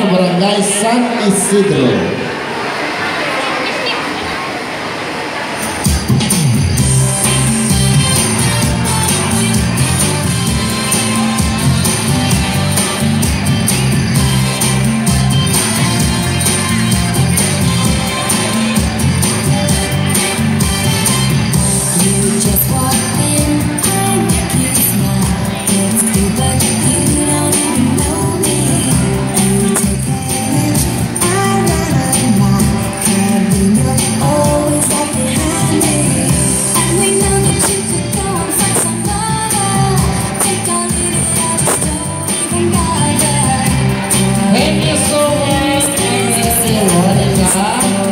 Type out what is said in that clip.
Barangay San Isidro. passar.